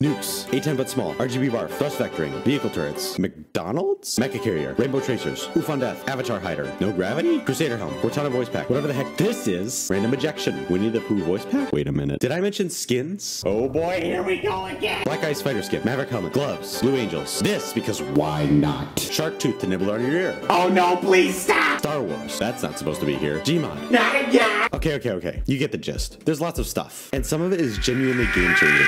Nukes, A10 but small, RGB bar, thrust vectoring, vehicle turrets, McDonald's, Mecha Carrier, Rainbow Tracers, Oof on Death, Avatar Hider, No Gravity, Crusader Helm, Cortana Voice Pack, whatever the heck this is, Random Ejection, Winnie the Pooh Voice Pack? Wait a minute. Did I mention skins? Oh boy, here we go again. Black Ice Fighter Skin, Maverick Helmet, Gloves, Blue Angels. This because why not? Shark Tooth to nibble on your ear. Oh no, please stop! Star Wars, that's not supposed to be here. Gmod. Not again! Okay, okay, okay. You get the gist. There's lots of stuff. And some of it is genuinely game changing.